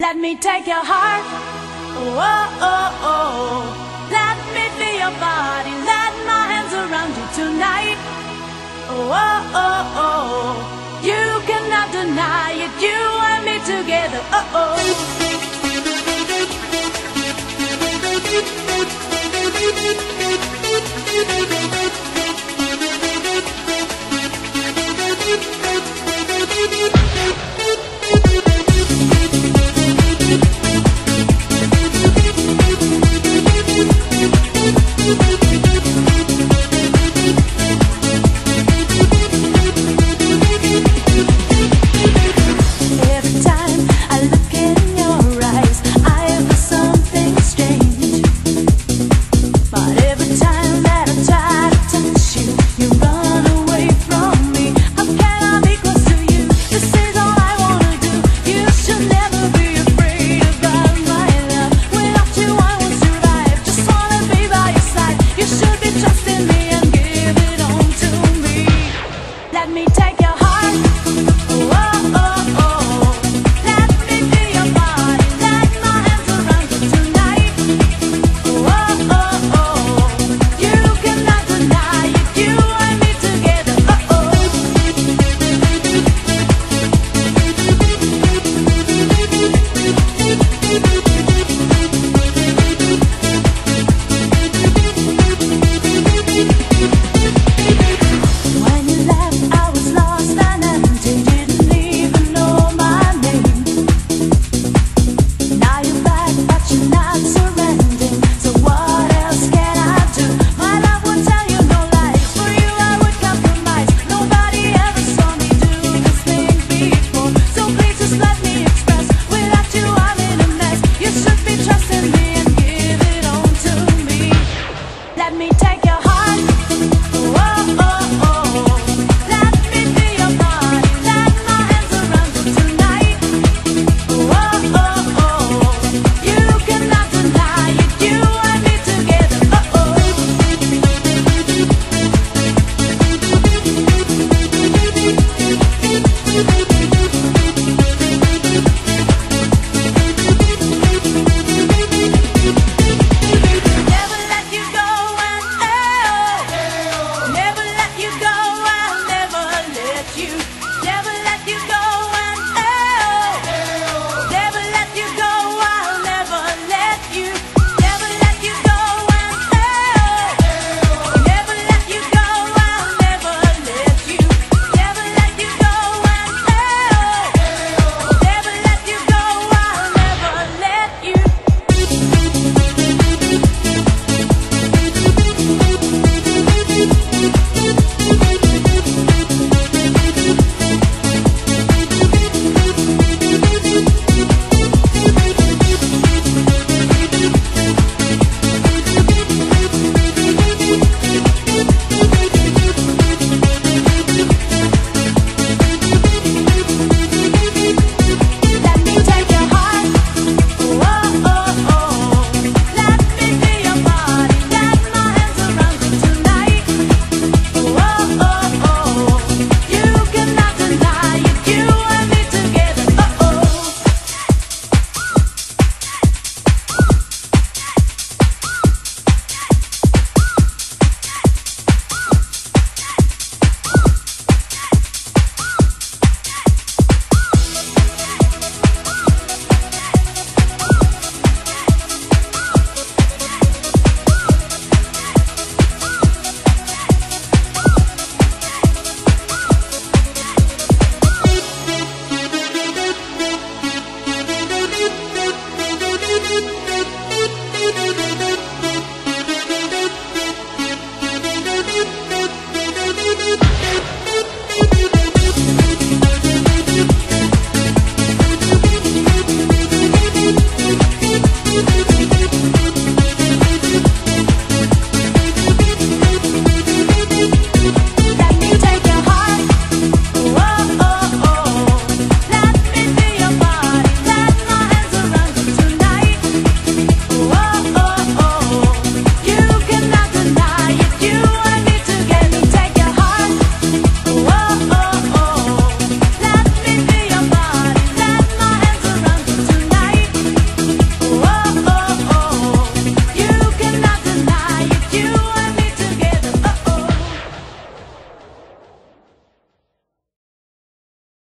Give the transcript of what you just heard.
Let me take your heart. Oh, oh, oh. Let me feel your body. Let my hands around you tonight. Oh, oh, oh.